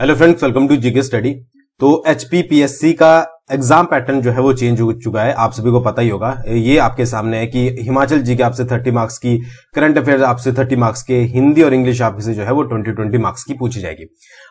Hello friends welcome to GK study तो H का exam pattern जो है वो चेंज हो चुका है। आप सभी को पता ही होगा। ये आपके सामने है कि हिमाचल जी के आपसे 30 मार्क्स की, करंट अफेयर आपसे 30 मार्क्स के, हिंदी और इंग्लिश आपसे जो है वो 20 20 मार्क्स की पूछी जाएगी।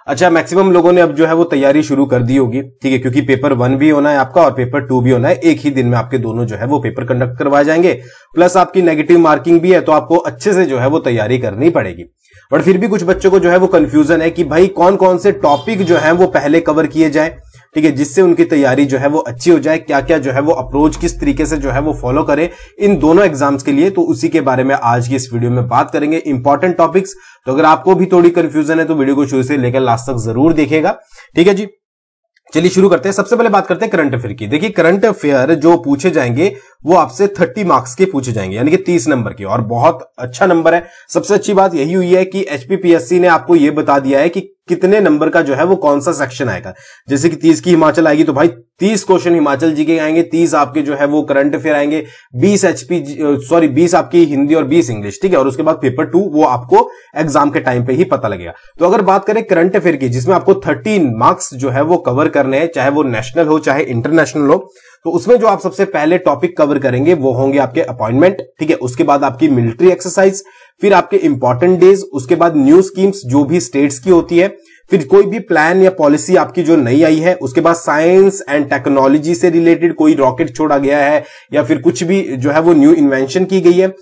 अच्छा मैक्सिमम लोगों ने अब जो है वो तैयारी शुरू कर दी होगी। ठीक है, क्योंकि पेपर वन भी होना है आपका और पेपर टू भी होना है। एक ही दिन में आपके दोनों जो है वो पेपर कंडक्ट करवाए जाएँगे। प्लस आपकी नेगेटिव मार्किंग भी है तो आपको अच्छे से जो है वो तैयारी करनी पड़ेगी। बट फिर भी कुछ बच्चों को जो है वो कंफ्यूजन है कि भाई कौन कौन से टॉपिक जो है वो पहले कवर किए जाए। ठीक है, जिससे उनकी तैयारी जो है वो अच्छी हो जाए क्या क्या जो है वो अप्रोच किस तरीके से जो है वो फॉलो करें, इन दोनों एग्ज़ाम्स के लिए। तो उसी के बारे में आज की इस वीडियो में बात करेंगे। इंपॉर्टेंट टॉपिक्स तो अगर आपको भी थोड़ी कंफ्यूजन है तो वीडियो को शुरू से लेकर लास्ट तक ज़रूर देखेगा ठीक है जी? चलिए शुरू करते हैं। सबसे पहले बात करते हैं करंट अफेयर की। देखिए करंट अफेयर जो पूछे जाएँगे वो आपसे 30 मार्क्स के पूछे जाएँगे, यानी कि 30 नंबर के। और बहुत अच्छा नंबर है। सबसे अच्छी बात यही हुई है कि एचपीपीएससी ने आपको ये बता दिया है कि कितने नंबर का जो है वो कौन सा सेक्शन आएगा। जैसे कि तीस की हिमाचल आएगी तो भाई तीस क्वेश्चन हिमाचल जी के आएँगे, तीस आपके जो है वो करंट अफेयर आएँगे, बीस एचपी सॉरी बीस आपकी हिंदी और बीस इंग्लिश, ठीक है? और उसके बाद पेपर टू वो आपको एग्ज़ाम के टाइम पे ही पता लगेगा। तो अगर बात करें करंट अफेयर की, जिसमें आपको थर्टीन मार्क्स जो है वो कवर करने हैं, चाहे वो नेशनल हो, चाहे इंटरनेशनल हो तो उसमें जो आप सबसे पहले टॉपिक कवर करेंगे, वो होंगे आपके अपॉइंटमेंट ठीक है? उसके बाद आपकी मिलिट्री एक्सरसाइज फिर आपके इंपॉर्टेंट डेज़ उसके बाद न्यू स्कीम्स जो भी स्टेट्स की होती है, फिर कोई भी प्लान या पॉलिसी आपकी जो नई आई है, उसके बाद साइंस एंड टेक्नोलॉजी से रिलेटेड कोई रॉकेट छोड़ा गया है, या फिर कुछ भी जो है वो न्यू इन्वेंशन की गई है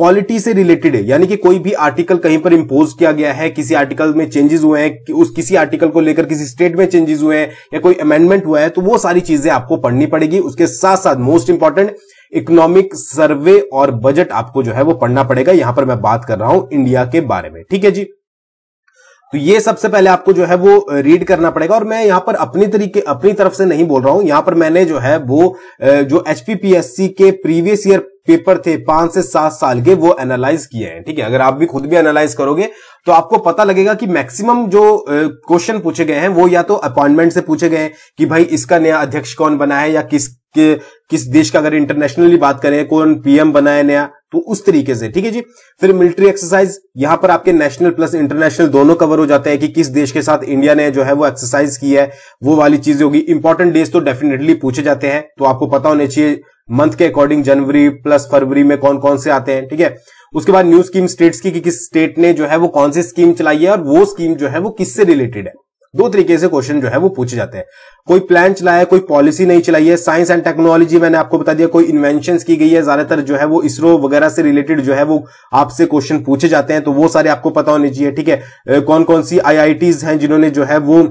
पॉलिटी से रिलेटेड है। यानी कि कोई भी आर्टिकल कहीं पर इंपोज किया गया है, किसी आर्टिकल में चेंजेस हुए हैं, कि उस किसी आर्टिकल को लेकर किसी स्टेट में चेंजेस हुए हैं, या कोई अमेंडमेंट हुआ है तो वो सारी चीज़ें आपको पढ़नी पड़ेगी। उसके साथ साथ मोस्ट इंपॉर्टेंट इकोनॉमिक सर्वे और बजट आपको जो है वो पढ़ना पड़ेगा। यहाँ पर मैं बात कर रहा हूँ इंडिया के बारे में। ठीक है जी? तो ये सबसे पहले आपको जो है वो रीड करना पड़ेगा। और मैं यहाँ पर अपनी तरीके, अपनी तरफ़ से नहीं बोल रहा हूँ। यहाँ पर मैंने जो है वो जो एचपीपीएससी के प्रीवियस ईयर पेपर थे पाँच से सात साल के वो एनालाइज किए हैं ठीक है? अगर आप भी खुद भी एनालाइज करोगे तो आपको पता लगेगा कि मैक्सिमम जो क्वेश्चन पूछे गए हैं वो या तो अपॉइंटमेंट से पूछे गए हैं कि भाई इसका नया अध्यक्ष कौन बना है या किस कि, किस देश का अगर इंटरनेशनली बात करें कौन पीएम बना है नया तो उस तरीके से ठीक है जी? फिर मिलिट्री एक्सरसाइज यहाँ पर आपके नेशनल प्लस इंटरनेशनल दोनों कवर हो जाते हैं कि किस देश के साथ इंडिया ने जो है वो एक्सरसाइज की है वो वाली चीज़ें होगी। इंपॉर्टेंट डेज़ तो डेफिनेटली पूछे जाते हैं तो आपको पता होने चाहिए मंथ के अकॉर्डिंग जनवरी प्लस फरवरी में कौन कौन से आते हैं, ठीक है? उसके बाद न्यू स्कीम स्टेट्स की कि किस स्टेट ने जो है वो कौन सी स्कीम चलाई है और वो स्कीम जो है वो किससे रिलेटेड है? दो तरीके से क्वेश्चन जो है वो पूछे जाते हैं। कोई प्लान चलाया कोई पॉलिसी नहीं चलाई है साइंस एंड टेक्नोलॉजी मैंने आपको बता दिया, कोई इन्वेंशन की गई है, ज़्यादातर जो है वो इसरो वगैरह से रिलेटेड जो है वो आपसे क्वेश्चन पूछे जाते हैं तो वो सारे आपको पता होने चाहिए, ठीक है? कौन कौन सी आईआईटीज हैं जिन्होंने जो है वो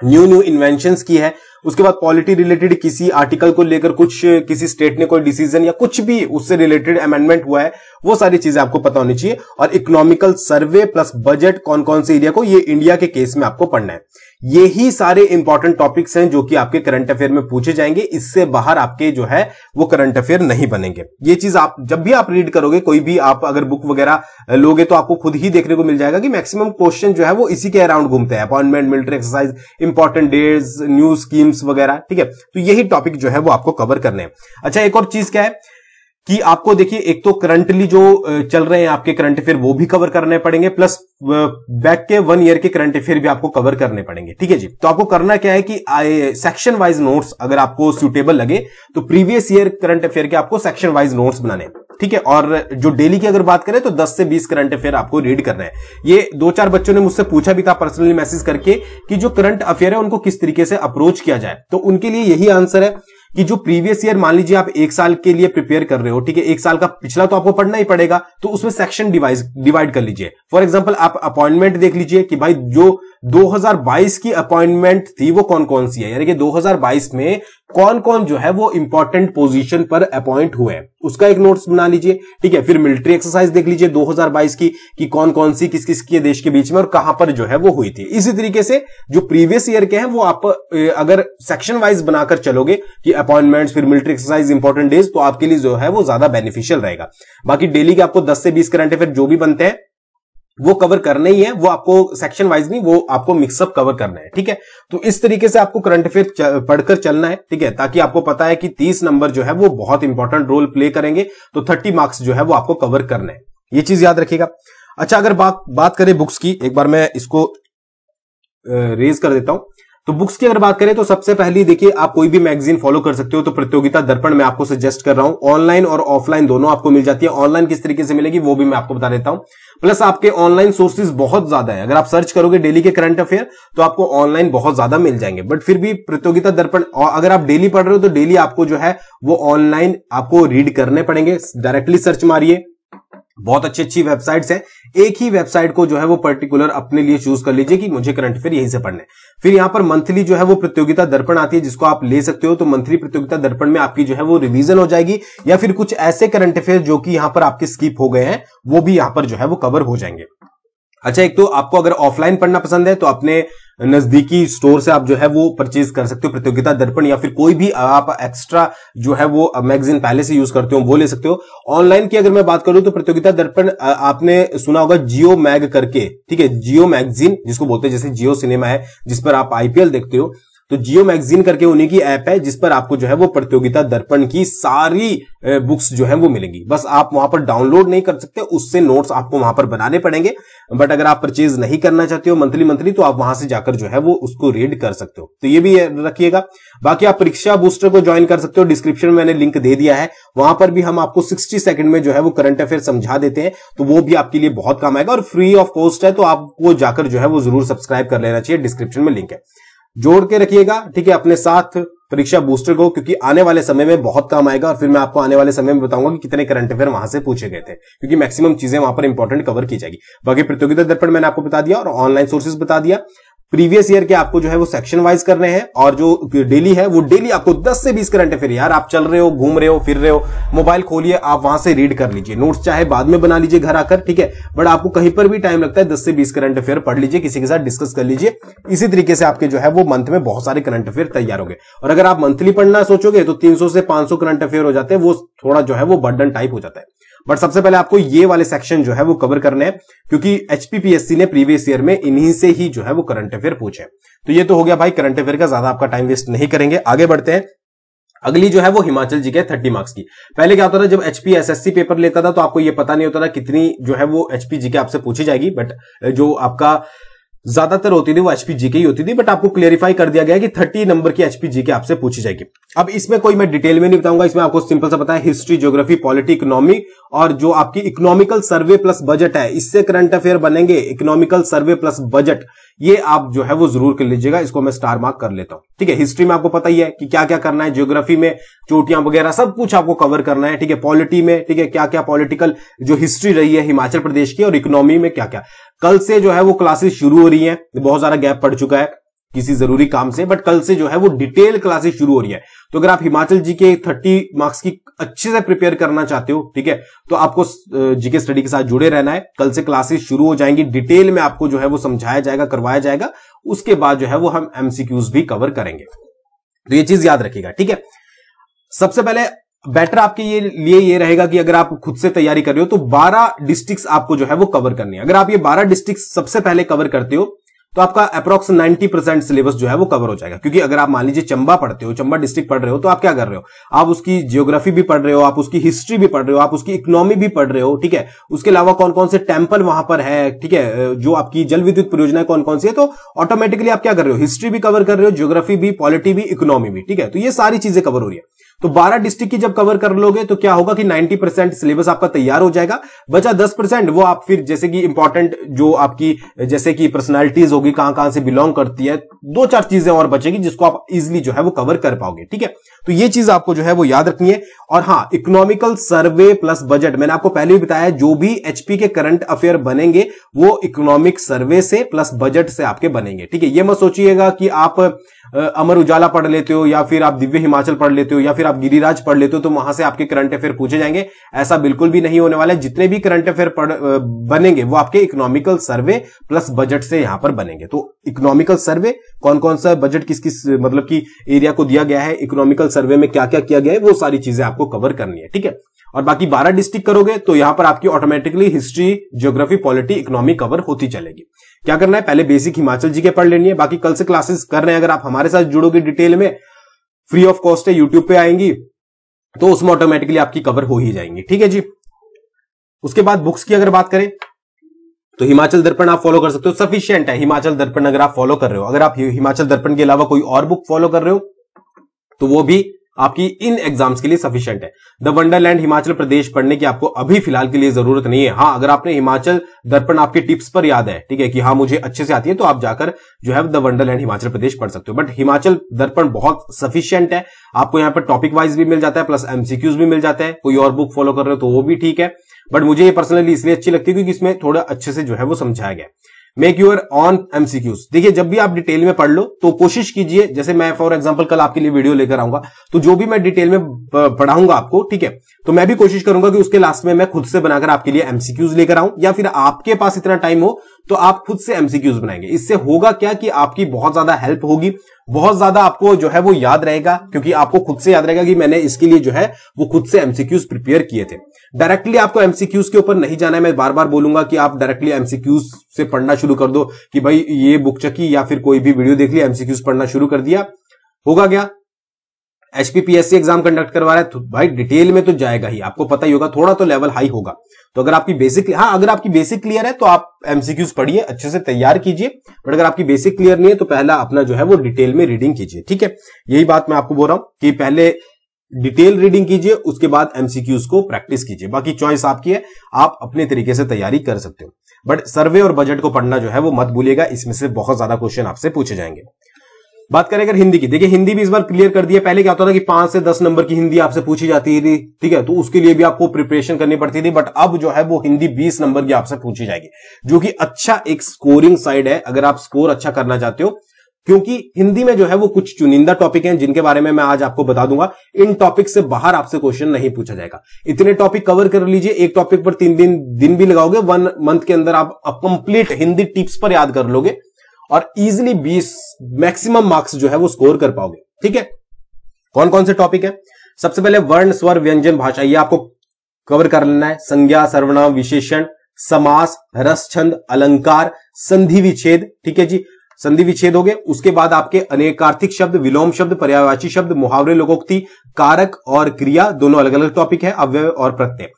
न्यू न्यू इन्वेंशन की है उसके बाद पॉलिटी रिलेटेड किसी आर्टिकल को लेकर कुछ, किसी स्टेट ने कोई डिसीज़न या कुछ भी उससे रिलेटेड अमेंडमेंट हुआ है, वो सारी चीज़ें आपको पता होनी चाहिए। और इकोनॉमिकल सर्वे प्लस बजट कौन कौन से एरिया को ये इंडिया के केस में आपको पढ़ना है। ये ही सारे इंपॉर्टेंट टॉपिक्स हैं जो कि आपके करंट अफेयर में पूछे जाएँगे। इससे बाहर आपके जो है, वो करंट अफेयर नहीं बनेंगे। ये चीज़ आप, जब भी आप रीड करोगे, कोई भी आप अगर बुक वगैरह लोगे तो आपको खुद ही देखने को मिल जाएगा कि मैक्सिमम क्वेश्चन जो है, वो इसी के अराउंड घूमते हैं। Appointment military exercise important days new schemes वगैरह, ठीक है? तो यही टॉपिक जो है वो आपको कवर करने हैं। अच्छा एक और चीज़ क्या है? कि आपको देखिए, एक तो करंटली जो चल रहे हैं आपके करंट अफेयर वो भी कवर करने पड़ेंगे प्लस बैक के वन ईयर के करंट अफेयर भी आपको कवर करने पड़ेंगे, ठीक है जी? तो आपको करना क्या है कि सेक्शन वाइज नोट्स अगर आपको सुटेबल लगे तो प्रीवियस ईयर करंट अफेयर के आपको सेक्शन वाइज नोट्स बनाने ठीक है? और जो डेली की अगर बात करें तो 10 से 20 करंट अफेयर आपको रीड करना है। ये दो चार बच्चों ने मुझसे पूछा भी था पर्सनली मैसेज करके कि जो करंट अफेयर है, उनको किस तरीके से अप्रोच किया जाए? तो उनके लिए यही आंसर है कि जो प्रीवियस ईयर मान लीजिए आप एक साल के लिए प्रिपेयर कर रहे हो, ठीक है, एक साल का पिछला तो आपको पढ़ना ही पड़ेगा तो उसमें सेक्शन डिवाइस डिवाइड कर लीजिए। फॉर एग्ज़ाम्पल आप अपॉइंटमेंट देख लीजिए कि भाई जो 2022 की अपॉइंटमेंट थी वो कौन कौन सी है? यानी कि 2022 में कौन कौन जो है वो इंपॉर्टेंट पोजीशन पर अपॉइंट हुए हैं। उसका एक नोट्स बना लीजिए, ठीक है? फिर मिलिट्री एक्सरसाइज देख लीजिए 2022 की, कि कौन कौन सी किस किस के देश के बीच में और कहाँ पर जो है वो हुई थी। इसी तरीके से जो प्रीवियस ईयर के हैं, वो आप अगर सेक्शन वाइज बनाकर चलोगे कि अपॉइंटमेंट्स फिर मिलिट्री एक्सरसाइज इंपॉर्टेंट डेज़ तो आपके लिए जो है वो ज़्यादा बेनिफिशियल रहेगा। बाकी डेली के आपको दस से बीस करंट अफेयर जो भी बनते हैं वो कवर करने ही है, वो आपको सेक्शन वाइज नहीं, वो आपको मिक्सअप कवर करना है, ठीक है? तो इस तरीके से आपको करंट अफेयर पढ़कर चलना है, ठीक है? ताकि आपको पता है कि तीस नंबर जो है वो बहुत इंपॉर्टेंट रोल प्ले करेंगे तो थर्टी मार्क्स जो है वो आपको कवर करना है। ये चीज़ याद रखिएगा। अच्छा अगर बात बात करें बुक्स की, एक बार मैं इसको रेज कर देता हूँ। तो बुक्स की अगर बात करें तो सबसे पहली, देखिए, आप कोई भी मैगजीन फॉलो कर सकते हो तो प्रतियोगिता दर्पण मैं आपको सजेस्ट कर रहा हूँ। ऑनलाइन और ऑफलाइन दोनों आपको मिल जाती है। ऑनलाइन किस तरीके से मिलेगी वो भी मैं आपको बता देता हूँ। प्लस आपके ऑनलाइन सोर्सेज बहुत ज़्यादा है। अगर आप सर्च करोगे डेली के करंट अफेयर तो आपको ऑनलाइन बहुत ज़्यादा मिल जाएँगे। बट फिर भी प्रतियोगिता दर्पण अगर आप डेली पढ़ रहे हो तो डेली आपको जो है, वो ऑनलाइन आपको रीड करने पड़ेंगे। डायरेक्टली सर्च मारिए। बहुत अच्छी अच्छी वेबसाइट्स हैं। एक ही वेबसाइट को जो है वो पर्टिकुलर अपने लिए चूज़ कर लीजिए कि मुझे करंट अफेयर यहीं से पढ़ने फिर यहाँ पर मंथली जो है वो प्रतियोगिता दर्पण आती है, जिसको आप ले सकते हो तो मंथली प्रतियोगिता दर्पण में आपकी जो है वो रिवीजन हो जाएगी, या फिर कुछ ऐसे करंट अफेयर जो कि यहाँ पर आपके स्कीप हो गए हैं, वो भी यहाँ पर जो है वो कवर हो जाएँगे। अच्छा एक तो आपको अगर ऑफलाइन पढ़ना पसंद है तो अपने नजदीकी स्टोर से आप जो है वो परचेज कर सकते हो, प्रतियोगिता दर्पण या फिर कोई भी आप एक्स्ट्रा जो है वो मैगजीन पहले से यूज़ करते हो, वो ले सकते हो। ऑनलाइन की अगर मैं बात करूँ तो प्रतियोगिता दर्पण आपने सुना होगा जियो मैग करके, ठीक है? जियो मैगजीन, जिसको बोलते हैं, जैसे जियो सिनेमा है, जिस पर आप आईपीएल देखते हो तो जियो मैगजीन करके उन्हीं की ऐप है, जिस पर आपको जो है वो प्रतियोगिता दर्पण की सारी बुक्स जो है वो मिलेंगी। बस आप वहाँ पर डाउनलोड नहीं कर सकते, उससे नोट्स आपको वहाँ पर बनाने पड़ेंगे। बट अगर आप परचेज नहीं करना चाहते हो मंथली मंथली तो आप वहाँ से जाकर जो है वो उसको रीड कर सकते हो। तो ये भी रखिएगा। बाकी आप परीक्षा बूस्टर को ज्वाइन कर सकते हो, डिस्क्रिप्शन में मैंने लिंक दे दिया है। वहाँ पर भी हम आपको सिक्सटी सेकंड में जो है वो करंट अफेयर समझा देते हैं तो वो भी आपके लिए बहुत काम आएगा। और फ्री ऑफ़ कॉस्ट है तो आपको जाकर जो है वो ज़रूर सब्सक्राइब कर लेना चाहिए, डिस्क्रिप्शन में लिंक है। जोड़ के रखिएगा ठीक है अपने साथ परीक्षा बूस्टर को, क्योंकि आने वाले समय में बहुत काम आएगा और फिर मैं आपको आने वाले समय में बताऊँगा कि कितने करंट अफेयर वहाँ से पूछे गए थे, क्योंकि मैक्सिमम चीज़ें वहाँ पर इंपॉर्टेंट कवर की जाएगी। बाकी प्रतियोगिता दर्पण मैंने आपको बता दिया और ऑनलाइन सोर्सेज बता दिया। प्रीवियस ईयर के आपको जो है वो सेक्शन वाइज करने हैं और जो डेली है, वो डेली आपको 10 से 20 करंट अफेयर यार, आप चल रहे हो, घूम रहे हो, फिर रहे हो मोबाइल खोलिए, आप वहाँ से रीड कर लीजिए। नोट्स चाहे बाद में बना लीजिए घर आकर, ठीक है? बट आपको कहीं पर भी टाइम लगता है 10 से 20 करंट अफेयर पढ़ लीजिए, किसी के साथ डिस्कस कर लीजिए। इसी तरीके से आपके जो है वो मंथ में बहुत सारे करंट अफेयर तैयार हो गए और अगर आप मंथली पढ़ना सोचोगे तो तीन सौ से पाँच करंट अफेयर हो जाते हैं, वो थोड़ा जो है वो बर्डन टाइप हो जाता है। बट सबसे पहले आपको ये वाले सेक्शन जो है वो कवर करने हैं, क्योंकि एचपीपीएससी ने प्रीवियस ईयर में इन्हीं से ही जो है वो करंट अफेयर पूछे तो ये तो हो गया भाई करंट अफेयर का ज़्यादा आपका टाइम वेस्ट नहीं करेंगे। आगे बढ़ते हैं। अगली जो है वो हिमाचल जी के थर्टी मार्क्स की। पहले क्या होता था, जब एचपी एसएससी पेपर लेता था तो आपको ये पता नहीं होता था कितनी जो है वो एचपी जी के आपसे पूछी जाएगी बट जो आपका ज़्यादातर होती थी वो एचपी की ही होती थी बट आपको क्लियरिफाई कर दिया गया कि थर्टी नंबर की एचपी जीके आपसे पूछी जाएगी। अब इसमें कोई मैं डिटेल में नहीं बताऊँगा, इसमें आपको सिंपल सा बताया हिस्ट्री ज्योग्राफी पॉलिटी इकोनॉमी और जो आपकी इकोनॉमिकल सर्वे प्लस बजट है, इससे करंट अफेयर बनेंगे इकोनॉमिकल सर्वे प्लस बजट ये आप जो है वो ज़रूर कर लीजिएगा, इसको मैं स्टार मार्क कर लेता हूँ। ठीक है हिस्ट्री में आपको पता ही है कि क्या क्या करना है ज्योग्राफी में, चोटियाँ वगैरह, सब कुछ आपको कवर करना है, ठीक है पॉलिटी में, ठीक है क्या क्या पॉलिटिकल जो हिस्ट्री रही है हिमाचल प्रदेश की और इकोनॉमी में क्या क्या कल से जो है वो क्लासेस शुरू हो रही है, बहुत सारा गैप पड़ चुका है। किसी ज़रूरी काम से बट कल से जो है वो डिटेल क्लासेस शुरू हो रही है। तो अगर आप हिमाचल जी के थर्टी मार्क्स की अच्छे से प्रिपेयर करना चाहते हो, ठीक है तो आपको जीके स्टडी के साथ जुड़े रहना है। कल से क्लासेस शुरू हो जाएँगी। डिटेल में आपको जो है वो समझाया जाएगा, करवाया जाएगा। उसके बाद जो है वो हम एमसीक्यूज भी कवर करेंगे। तो ये चीज़ याद रखिएगा, ठीक है। सबसे पहले बेटर आपके ये, लिए ये रहेगा कि अगर आप खुद से तैयारी कर रहे हो तो 12 डिस्ट्रिक्ट्स आपको जो है वो कवर करनी है। अगर आप ये 12 डिस्ट्रिक्ट्स सबसे पहले कवर करते हो तो आपका अप्रोक्स 90 परसेंट सिलेबस जो है वो कवर हो जाएगा। क्योंकि अगर आप मान लीजिए चंबा पढ़ते हो, चंबा डिस्ट्रिक्ट पढ़ रहे हो तो आप क्या कर रहे हो? आप उसकी जियोग्राफी भी पढ़ रहे हो, आप उसकी हिस्ट्री भी पढ़ रहे हो, आप उसकी इकोनॉमी भी पढ़ रहे हो, ठीक है? उसके अलावा कौन कौन से टेंपल वहाँ पर है, ठीक है? जो आपकी जल विद्युत परियोजना कौन कौन सी है तो ऑटोमेटिकली आप क्या कर रहे हो? हिस्ट्री भी कवर कर रहे हो ज्योग्राफी भी पॉलिटी भी इकोनॉमी भी, ठीक है? तो ये सारी चीज़ें कवर हो रही है। तो 12 डिस्ट्रिक्ट की जब कवर कर लोगे तो क्या होगा कि 90 परसेंट सिलेबस आपका तैयार हो जाएगा। बचा 10 परसेंट वो आप फिर जैसे कि इंपॉर्टेंट जो आपकी, जैसे कि पर्सनैलिटीज होगी कहाँ कहाँ से बिलोंग करती है दो चार चीज़ें और बचेगी जिसको आप इजिली जो है वो कवर कर पाओगे, ठीक है? तो ये चीज़ आपको जो है वो याद रखनी है। और हाँ इकोनॉमिकल सर्वे प्लस बजट मैंने आपको पहले भी बताया जो भी एचपी के करंट अफेयर बनेंगे, वो इकोनॉमिक सर्वे से प्लस बजट से आपके बनेंगे, ठीक है? ये मत सोचिएगा कि आप अमर उजाला पढ़ लेते हो, या फिर आप दिव्य हिमाचल पढ़ लेते हो, या फिर आप गिरिराज पढ़ लेते हो तो वहाँ से आपके करंट अफेयर पूछे जाएँगे। ऐसा बिल्कुल भी नहीं होने वाला है। जितने भी करंट अफेयर बनेंगे, वो आपके इकोनॉमिकल सर्वे प्लस बजट से यहाँ पर बनेंगे। तो इकोनॉमिकल सर्वे कौन कौन सा बजट किस किस मतलब की एरिया को दिया गया है इकोनॉमिकल सर्वे में क्या क्या किया गया है, वो सारी चीज़ें आपको कवर करनी है, ठीक है? और बाकी 12 डिस्ट्रिक्ट करोगे तो यहाँ पर आपकी automatically history geography polity economy cover होती चलेगी। क्या करना है? पहले बेसिक हिमाचल जी के पढ़ लेनी है, बाकी कल से क्लासेस कर रहे हैं। अगर आप हमारे साथ जुड़ोगे डिटेल में फ्री ऑफ़ कॉस्ट है यूट्यूब पे आएँगी तो उसमें ऑटोमेटिकली आपकी कवर हो ही जाएँगी। ठीक है जी? उसके बाद बुक्स की अगर बात करें तो हिमाचल दर्पण आप फॉलो कर सकते हो। सफिशियंट है हिमाचल दर्पण अगर आप फॉलो कर रहे हो। अगर आप हिमाचल दर्पण के अलावा कोई और बुक फॉलो कर रहे हो तो वो भी आपकी इन एग्ज़ाम्स के लिए सफिशियंट है। द वंडरलैंड हिमाचल प्रदेश पढ़ने की आपको अभी फ़िलहाल के लिए ज़रूरत नहीं है। हाँ अगर आपने हिमाचल दर्पण आपके टिप्स पर याद है, ठीक है, कि हाँ मुझे अच्छे से आती है तो आप जाकर जो है द वंडरलैंड हिमाचल प्रदेश पढ़ सकते हो। बट हिमाचल दर्पण बहुत सफिशियंट है। आपको यहाँ पर टॉपिक वाइज भी मिल जाता है प्लस एमसीक्यूज भी मिल जाता है। कोई और बुक फॉलो कर रहे हो तो वो भी ठीक है। बट मुझे ये पर्सनली इसलिए अच्छी लगती है क्योंकि इसमें थोड़ा अच्छे से जो है वो समझाया गया मेक यूर ऑन एमसीक्यूज देखिए, जब भी आप डिटेल में पढ़ लो तो कोशिश कीजिए, जैसे मैं फॉर एग्जांपल कल आपके लिए वीडियो लेकर आऊँगा तो जो भी मैं डिटेल में पढ़ाऊँगा आपको, ठीक है तो मैं भी कोशिश करूँगा कि उसके लास्ट में मैं खुद से बनाकर आपके लिए एमसीक्यूज लेकर आऊँ, या फिर आपके पास इतना टाइम हो तो आप खुद से एमसीक्यूज बनाएँगे। इससे होगा क्या कि आपकी बहुत ज़्यादा हेल्प होगी बहुत ज़्यादा आपको जो है वो याद रहेगा, क्योंकि आपको खुद से याद रहेगा कि मैंने इसके लिए जो है वो खुद से एमसीक्यूज प्रिपेयर किए थे। डायरेक्टली आपको एमसीक्यूज के ऊपर नहीं जाना है, मैं बार बार बोलूँगा कि आप डायरेक्टली एमसीक्यूज से पढ़ना शुरू कर दो कि भाई ये बुक चकी या फिर कोई भी वीडियो देख लिया एमसीक्यूज पढ़ना शुरू कर दिया। होगा क्या? एचपीपीएससी एग्ज़ाम कंडक्ट करवा रहा है तो भाई डिटेल में तो जाएगा ही। आपको पता ही होगा, थोड़ा तो लेवल हाई होगा। तो अगर आपकी बेसिक हाँ अगर आपकी बेसिक क्लियर है तो आप एमसीक्यूज पढ़िए, अच्छे से तैयार कीजिए। बट अगर आपकी बेसिक क्लियर नहीं है तो पहला अपना जो है, वो डिटेल में रीडिंग कीजिए, ठीक है? यही बात मैं आपको बोल रहा हूँ कि पहले डिटेल रीडिंग कीजिए, उसके बाद एमसीक्यूज को प्रैक्टिस कीजिए। बाकी चॉइस आपकी है, आप अपने तरीके से तैयारी कर सकते हो। बट सर्वे और बजट को पढ़ना जो है, वो मत भूलिएगा, इसमें से बहुत ज़्यादा क्वेश्चन आपसे पूछे जाएँगे। बात करें अगर हिंदी की, देखिए हिंदी भी इस बार क्लियर कर दिया पहले क्या होता था कि पाँच से दस नंबर की हिंदी आपसे पूछी जाती थी, ठीक है? तो उसके लिए भी आपको प्रिपरेशन करनी पड़ती थी बट अब जो है वो हिंदी बीस नंबर की आपसे पूछी जाएगी। जो कि अच्छा एक स्कोरिंग साइड है, अगर आप स्कोर अच्छा करना चाहते हो, क्योंकि हिंदी में जो है वो कुछ चुनिंदा टॉपिक हैं, जिनके बारे में मैं आज आपको बता दूँगा। इन टॉपिक से बाहर आपसे क्वेश्चन नहीं पूछा जाएगा। इतने टॉपिक कवर कर लीजिए, एक टॉपिक पर तीन दिन दिन भी लगाओगे वन मंथ के अंदर आप कंप्लीट हिंदी टिप्स पर याद कर लोगे। और इजिली 20 मैक्सिमम मार्क्स जो है वो स्कोर कर पाओगे। ठीक है? कौन कौन से टॉपिक है? सबसे पहले वर्ण, स्वर, व्यंजन, भाषा, ये आपको कवर कर लेना है। संज्ञा, सर्वनाम, विशेषण, समास, रस, छंद, अलंकार, संधि विच्छेद। ठीक है जी? संधि विच्छेद हो गए। उसके बाद आपके अनेकार्थिक शब्द, विलोम शब्द पर्यावाची शब्द, मुहावरे, लोकोक्ति, कारक और क्रिया, दोनों अलग अलग टॉपिक है, अव्यय और प्रत्यय।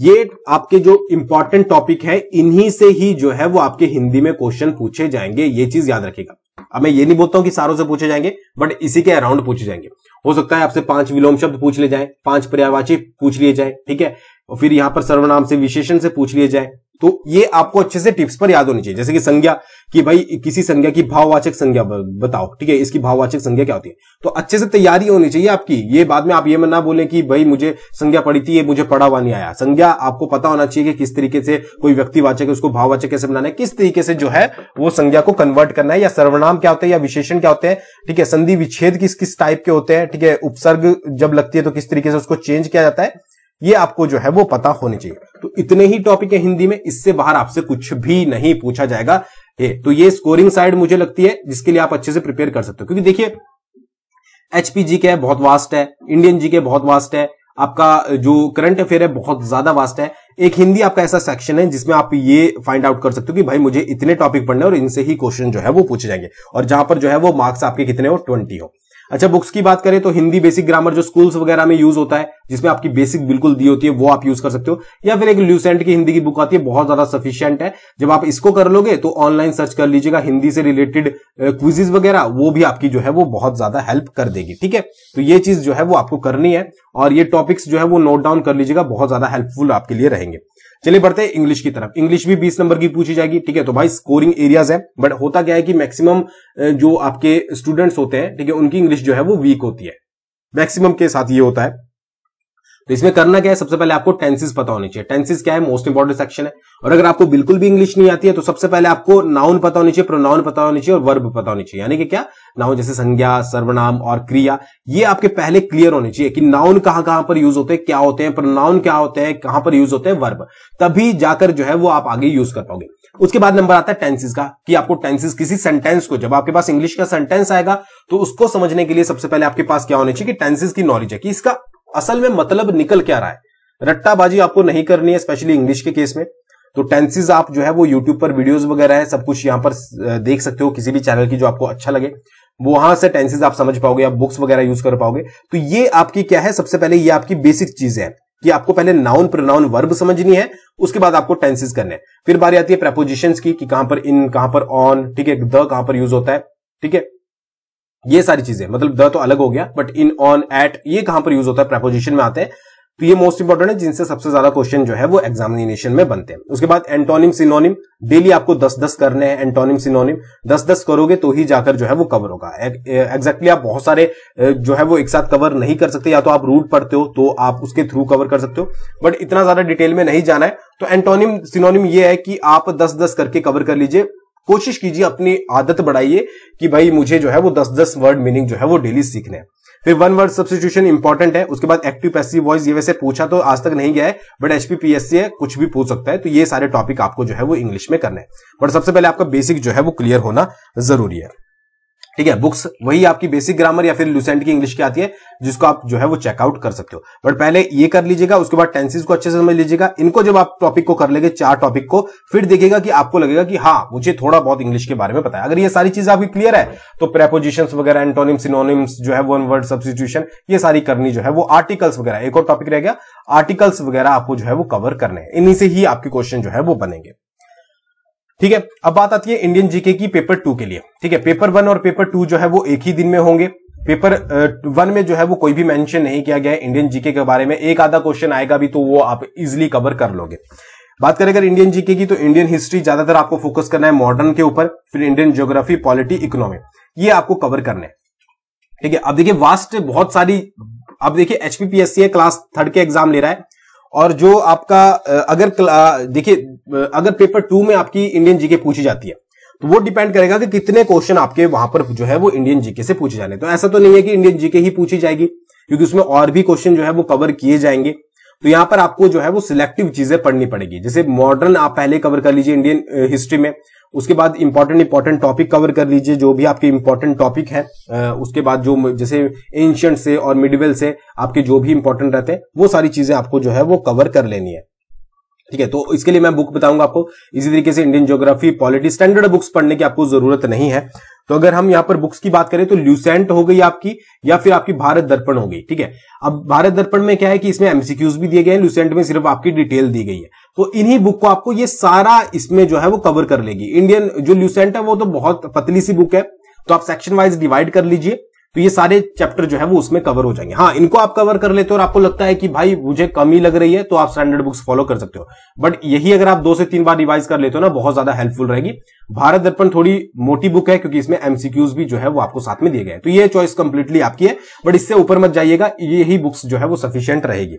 ये आपके जो इंपॉर्टेंट टॉपिक है, इन्हीं से ही जो है वो आपके हिंदी में क्वेश्चन पूछे जाएँगे। ये चीज़ याद रखेगा अब मैं ये नहीं बोलता हूँ कि सारों से पूछे जाएँगे बट इसी के अराउंड पूछे जाएँगे। हो सकता है आपसे पाँच विलोम शब्द पूछ ले जाए, पाँच पर्यावाची पूछ लिए जाए, ठीक है? और फिर यहाँ पर सर्वनाम से विशेषण से पूछ लिए जाए। तो ये आपको अच्छे से टिप्स पर याद होनी चाहिए। जैसे कि संज्ञा कि भाई, किसी संज्ञा की भाववाचक संज्ञा बताओ, ठीक है? इसकी भाववाचक संज्ञा क्या होती है? तो अच्छे से तैयारी होनी चाहिए आपकी। ये बाद में आप ये ना बोले कि भाई, मुझे संज्ञा पढ़ी थी, ये मुझे पढ़ा हुआ नहीं आया। संज्ञा आपको पता होना चाहिए कि किस तरीके से कोई व्यक्तिवाचक उसको भाववाचक कैसे बनाना है, किस तरीके से जो है वो संज्ञा को कन्वर्ट करना है, या सर्वनाम क्या होते हैं, या विशेषण क्या होते हैं, ठीक है? संधि विच्छेद किस किस टाइप के होते हैं, ठीक है? उपसर्ग जब लगती है तो किस तरीके से उसको चेंज किया जाता है? ये आपको जो है वो पता होनी चाहिए। तो इतने ही टॉपिक है हिंदी में, इससे बाहर आपसे कुछ भी नहीं पूछा जाएगा। ये तो ये स्कोरिंग साइड मुझे लगती है, जिसके लिए आप अच्छे से प्रिपेयर कर सकते हो। क्योंकि देखिए एचपीजी के बहुत वास्ट है इंडियन जी के बहुत वास्ट है, आपका जो करंट अफेयर है बहुत ज़्यादा वास्ट है। एक हिंदी आपका ऐसा सेक्शन है जिसमें आप ये फाइंड आउट कर सकते हो कि भाई मुझे इतने टॉपिक पढ़ने और इनसे ही क्वेश्चन जो है वो पूछे जाएँगे। और जहाँ पर जो है वो मार्क्स आपके कितने हो? ट्वेंटी हो। अच्छा बुक्स की बात करें तो हिंदी बेसिक ग्रामर जो स्कूल्स वगैरह में यूज़ होता है, जिसमें आपकी बेसिक बिल्कुल दी होती है, वो आप यूज़ कर सकते हो। या फिर एक ल्यूसेंट की हिंदी की बुक आती है, बहुत ज़्यादा सफिशियंट है। जब आप इसको कर लोगे तो ऑनलाइन सर्च कर लीजिएगा, हिंदी से रिलेटेड क्विजेज वगैरह, वो भी आपकी जो है, वो बहुत ज़्यादा हेल्प कर देगी, ठीक है? तो ये चीज़ जो है, वो आपको करनी है, और ये टॉपिक्स जो है, वो नोट डाउन कर लीजिएगा, बहुत ज़्यादा हेल्पफुल आपके लिए रहेंगे। चलिए बढ़ते हैं इंग्लिश की तरफ़। इंग्लिश भी 20 नंबर की पूछी जाएगी, ठीक है? तो भाई स्कोरिंग एरियाज़ है बट होता क्या है कि मैक्सिमम जो आपके स्टूडेंट्स होते हैं, ठीक है, उनकी इंग्लिश जो है वो वीक होती है। मैक्सिमम के साथ ये होता है। तो इसमें करना क्या है? सबसे पहले आपको टेंसिस पता होनी चाहिए। टेंसेस क्या है? मोस्ट इंपॉर्टेंट सेक्शन है। और अगर आपको बिल्कुल भी इंग्लिश नहीं आती है तो सबसे पहले आपको नाउन पता होनी चाहिए प्रोनाउन पता होनी चाहिए और वर्ब पता होनी चाहिए। यानी कि क्या? नाउन जैसे संज्ञा, सर्वनाम और क्रिया, ये आपके पहले क्लियर होने चाहिए कि नाउन कहाँ कहाँ पर यूज़ होते हैं, क्या होते हैं प्रोनाउन क्या होते हैं, कहाँ पर यूज़ होते हैं वर्ब तभी जाकर जो है वो आप आगे यूज़ कर पाओगे। उसके बाद नंबर आता है टेंसिस का, कि आपको टेंसिस किसी सेंटेंस को, जब आपके पास इंग्लिश का सेंटेंस आएगा तो उसको समझने के लिए सबसे पहले आपके पास क्या होनी चाहिए कि टेंसिस की नॉलेज है, कि इसका असल में मतलब निकल क्या रहा है? रट्टाबाजी आपको नहीं करनी है स्पेशली इंग्लिश के केस में। तो टेंसेज आप जो है वो यूट्यूब पर वीडियोस वगैरह है, सब कुछ यहाँ पर देख सकते हो, किसी भी चैनल की जो आपको अच्छा लगे। वहाँ से टेंसेज आप समझ पाओगे, आप बुक्स वगैरह यूज़ कर पाओगे। तो ये आपकी क्या है? सबसे पहले ये आपकी बेसिक चीज़ है कि आपको पहले नाउन प्रोनाउन वर्ब समझनी है, उसके बाद आपको टेंसेस करने फिर बारी आती है प्रेपोजिशंस की, कि कहाँ पर इन कहाँ पर ऑन ठीक है द कहाँ पर यूज़ होता है, ठीक है? ये सारी चीज़ें मतलब द तो अलग हो गया बट इन ऑन एट ये कहाँ पर यूज़ होता है प्रेपोजिशन में आते हैं। तो ये मोस्ट इंपॉर्टेंट है, जिनसे सबसे ज़्यादा क्वेश्चन जो है वो एग्जामिनेशन में बनते हैं। उसके बाद एंटोनिम सिनोनिम डेली आपको 10 10 करने हैं एंटोनिम सिनोनिम 10 10 करोगे तो ही जाकर जो है वो कवर होगा। एग्जैक्टली आप बहुत सारे जो है वो एक साथ कवर नहीं कर सकते, या तो आप रूट पढ़ते हो तो आप उसके थ्रू कवर कर सकते हो बट इतना ज़्यादा डिटेल में नहीं जाना है। तो एंटोनिम सिनोनिम ये है कि आप दस दस करके कवर कर लीजिए कोशिश कीजिए अपनी आदत बढ़ाइए कि भाई मुझे जो है वो दस दस वर्ड मीनिंग जो है वो डेली सीखने फिर वन वर्ड सब्सिट्यूशन इंपॉर्टेंट है, उसके बाद एक्टिव पैसिव वॉइस ये वैसे पूछा तो आज तक नहीं गया है बट एचपीपीएससी है, कुछ भी पूछ सकता है तो ये सारे टॉपिक आपको जो है वो इंग्लिश में करना है। बट सबसे पहले आपका बेसिक जो है वो क्लियर होना ज़रूरी है। ठीक है बुक्स वही आपकी बेसिक ग्रामर या फिर लुसेंट की इंग्लिश की आती है, जिसको आप जो है वो चेकआउट कर सकते हो। बट पहले ये कर लीजिएगा, उसके बाद टेंसिस को अच्छे से समझ लीजिएगा। इनको जब आप टॉपिक को कर लेंगे, चार टॉपिक को, फिर देखिएगा कि आपको लगेगा कि हाँ मुझे थोड़ा बहुत इंग्लिश के बारे में पता है। अगर ये सारी चीज़ आपकी क्लियर है तो प्रेपोजिशन वगैरह एंटोनिम सिनोनिम्स जो है वन वर्ड सब्सिट्यूशन ये सारी करनी जो है वो आर्टिकल्स वगैरह। एक और टॉपिक रह गया आर्टिकल्स वगैरह आपको जो है वो कवर करने हैं। इन्हीं से ही आपके क्वेश्चन जो है वो बनेंगे। ठीक है? अब बात आती है इंडियन जीके की पेपर टू के लिए। ठीक है? पेपर वन और पेपर टू जो है वो एक ही दिन में होंगे। पेपर वन में जो है वो कोई भी मेंशन नहीं किया गया है इंडियन जीके के बारे में। एक आधा क्वेश्चन आएगा भी तो वो आप इजिली कवर कर लोगे। बात करें अगर इंडियन जीके की तो इंडियन हिस्ट्री ज़्यादातर आपको फोकस करना है मॉडर्न के ऊपर, फिर इंडियन ज्योग्राफी पॉलिटी इकोनॉमी ये आपको कवर करना है। ठीक है? अब देखिए वास्ट बहुत सारी, अब देखिए एचपीपीएससी क्लास थर्ड के एग्ज़ाम ले रहा है। और जो आपका अगर देखिए अगर पेपर टू में आपकी इंडियन जीके पूछी जाती है तो वो डिपेंड करेगा कि कितने क्वेश्चन आपके वहाँ पर जो है वो इंडियन जीके से पूछे जाने। तो ऐसा तो नहीं है कि इंडियन जीके ही पूछी जाएगी, क्योंकि उसमें और भी क्वेश्चन जो है वो कवर किए जाएँगे। तो यहाँ पर आपको जो है वो सिलेक्टिव चीज़ें पढ़नी पड़ेगी। जैसे मॉडर्न आप पहले कवर कर लीजिए इंडियन हिस्ट्री में, उसके बाद इंपॉर्टेंट इंपॉर्टेंट टॉपिक कवर कर लीजिए, जो भी आपके इंपॉर्टेंट टॉपिक है उसके बाद जो जैसे एंशियंट से और मिडिवल से आपके जो भी इंपॉर्टेंट रहते हैं, वो सारी चीज़ें आपको जो है वो कवर कर लेनी है। ठीक है तो इसके लिए मैं बुक बताऊँगा आपको। इसी तरीके से Indian geography polity standard books पढ़ने की आपको ज़रूरत नहीं है। तो अगर हम यहाँ पर बुक्स की बात करें तो ल्यूसेंट हो गई आपकी, या फिर आपकी भारत दर्पण हो गई, ठीक है। अब भारत दर्पण में क्या है कि इसमें एमसीक्यूज भी दिए गए हैं ल्यूसेंट में सिर्फ़ आपकी डिटेल दी गई है। तो इन्हीं बुक को आपको ये सारा इसमें जो है वो कवर कर लेगी। इंडियन जो ल्यूसेंट है, वो तो बहुत पतली सी बुक है तो आप सेक्शन वाइज डिवाइड कर लीजिए। तो ये सारे चैप्टर जो है वो उसमें कवर हो जाएँगे। हाँ इनको आप कवर कर लेते हो और आपको लगता है कि भाई मुझे कमी लग रही है तो आप स्टैंडर्ड बुक्स फॉलो कर सकते हो। बट यही अगर आप दो से तीन बार रिवाइज कर लेते हो ना, बहुत ज़्यादा हेल्पफुल रहेगी। भारत दर्पण थोड़ी मोटी बुक है, क्योंकि इसमें एमसीक्यूज भी जो है वो आपको साथ में दिए गए तो ये चॉइस कंप्लीटली आपकी है बट इससे ऊपर मत जाइएगा, यही बुक्स जो है वो सफिशियंट रहेगी।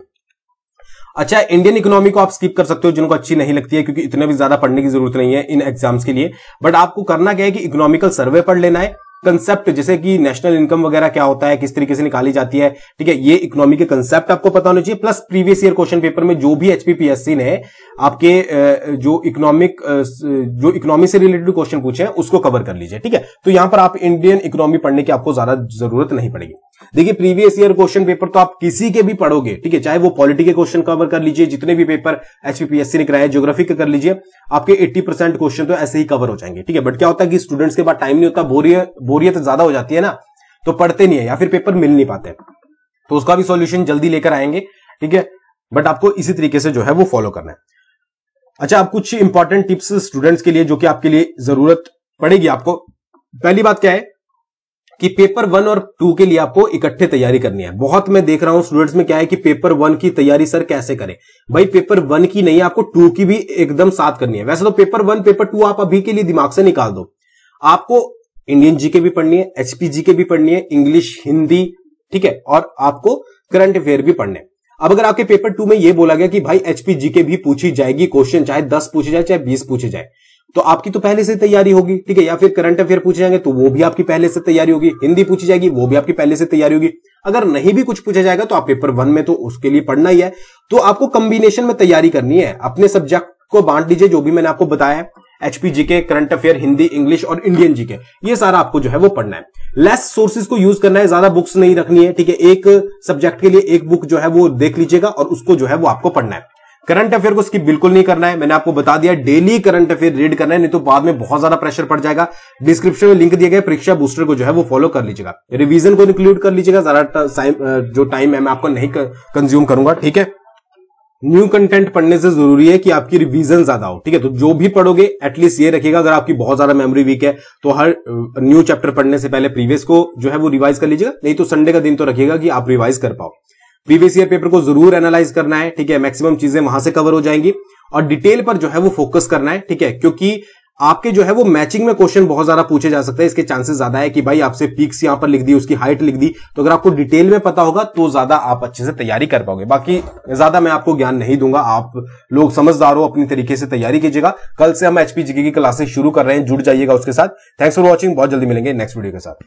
अच्छा इंडियन इकोनॉमी को आप स्किप कर सकते हो, जिनको अच्छी नहीं लगती है, क्योंकि इतने भी ज़्यादा पढ़ने की ज़रूरत नहीं है इन एग्ज़ाम्स के लिए। बट आपको करना क्या है कि इकोनॉमिकल सर्वे पढ़ लेना है कंसेप्ट जैसे कि नेशनल इनकम वगैरह क्या होता है, किस तरीके से निकाली जाती है, ठीक है, ये इकोनॉमी के कंसेप्ट आपको पता होना चाहिए plus previous year question paper में जो भी एचपीपीएससी ने आपके जो इकोनॉमिक जो इकोनॉमी से रिलेटेड क्वेश्चन पूछे हैं, उसको कवर कर लीजिए, ठीक है? तो यहाँ पर आप इंडियन इकोनॉमी पढ़ने की आपको ज़्यादा ज़रूरत नहीं पड़ेगी। देखिए प्रीवियस ईयर क्वेश्चन पेपर तो आप किसी के भी पढ़ोगे, ठीक है? चाहे वो पॉलिटी के क्वेश्चन कवर कर लीजिए, जितने भी पेपर एचपीपीएससी ने कराए ज्योग्राफी के कर लीजिए, आपके 80 परसेंट क्वेश्चन तो ऐसे ही कवर हो जाएँगे, ठीक है? बट क्या होता है कि स्टूडेंट्स के पास टाइम नहीं होता बोरियत बोरियत ज़्यादा हो जाती है ना तो पढ़ते नहीं है या फिर पेपर मिल नहीं पाते। तो उसका भी सोल्यूशन जल्दी लेकर आएँगे, ठीक है? बट आपको इसी तरीके से जो है वो फॉलो करना है। अच्छा आप कुछ इंपॉर्टेंट टिप्स स्टूडेंट्स के लिए, जो कि आपके लिए ज़रूरत पड़ेगी आपको। पहली बात क्या है? कि पेपर वन और टू के लिए आपको इकट्ठे तैयारी करनी है। बहुत मैं देख रहा हूँ स्टूडेंट्स में क्या है कि पेपर वन की तैयारी सर कैसे करें? भाई पेपर वन की नहीं, आपको टू की भी एकदम साथ करनी है। वैसे तो पेपर वन पेपर टू आप अभी के लिए दिमाग से निकाल दो। आपको इंडियन जीके भी पढ़नी है एचपी के भी पढ़नी है इंग्लिश हिंदी ठीक है, और आपको करंट अफेयर भी पढ़ने अब अगर आपके पेपर टू में यह बोला गया कि भाई एचपी जीके भी पूछी जाएगी क्वेश्चन चाहे दस पूछे जाए, चाहे बीस पूछे जाए तो आपकी तो पहले से तैयारी होगी, ठीक है? या फिर करंट अफेयर पूछे जाएँगे तो वो भी आपकी पहले से तैयारी होगी। हिंदी पूछी जाएगी, वो भी आपकी पहले से तैयारी होगी। अगर नहीं भी कुछ पूछा जाएगा तो आप पेपर वन में तो उसके लिए पढ़ना ही है। तो आपको कॉम्बिनेशन में तैयारी करनी है। अपने सब्जेक्ट को बांट दीजिए, जो भी मैंने आपको बताया है। HP GK current affair Hindi English और इंडियन जीके ये सारा आपको जो है वो पढ़ना है। लेस सोर्सेज को यूज़ करना है, ज़्यादा बुक्स नहीं रखनी है, ठीक है? एक सब्जेक्ट के लिए एक बुक जो है वो देख लीजिएगा और उसको जो है वो आपको पढ़ना है। करंट अफेयर को स्किप बिल्कुल नहीं करना है। मैंने आपको बता दिया, डेली करंट अफेयर रीड करना है, नहीं तो बाद में बहुत ज़्यादा प्रेशर पड़ जाएगा। डिस्क्रिप्शन में लिंक दिया गया, परीक्षा बूस्टर को जो है वो फॉलो कर लीजिएगा। रिवीजन को इंक्लूड कर लीजिएगा, ज़्यादा जो टाइम है मैं आपको नहीं कंज्यूम करूँगा, ठीक है? न्यू कंटेंट पढ़ने से ज़रूरी है कि आपकी रिवीजन ज़्यादा हो, ठीक है? तो जो भी पढ़ोगे एटलीस्ट ये रखिएगा, अगर आपकी बहुत ज़्यादा मेमोरी वीक है तो हर न्यू चैप्टर पढ़ने से पहले प्रीवियस को जो है वो रिवाइज कर लीजिएगा, नहीं तो संडे का दिन तो रखिएगा कि आप रिवाइज कर पाओ। प्रीवियस पेपर को ज़रूर एनालाइज करना है, ठीक है? मैक्सिमम चीज़ें वहाँ से कवर हो जाएँगी। और डिटेल पर जो है वो फोकस करना है, ठीक है? क्योंकि आपके जो है वो मैचिंग में क्वेश्चन बहुत ज़्यादा पूछे जा सकते हैं। इसके चांसेस ज़्यादा है कि भाई आपसे पीक्स यहाँ पर लिख दी, उसकी हाइट लिख दी। तो अगर आपको डिटेल में पता होगा तो ज़्यादा आप अच्छे से तैयारी कर पाओगे। बाकी ज़्यादा मैं आपको ज्ञान नहीं दूँगा। आप लोग समझदार हो, अपनी तरीके से तैयारी कीजिएगा। कल से हम एचपीजीके की क्लासेस शुरू कर रहे हैं। जुड़ जाइएगा उसके साथ। थैंक्स फॉर वॉचिंग बहुत जल्दी मिलेंगे नेक्स्ट वीडियो के साथ।